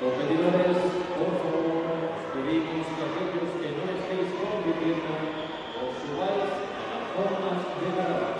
Competidores, por favor, pedimos que aquellos que no estéis compitiendo os subáis a las formas de gradas.